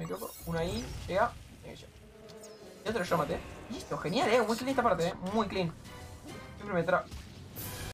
me equivoco. Uno ahí, llega. Y. Y otro yo maté. Listo, genial, eh. Muy clean esta parte, eh. Muy clean. Siempre me tra...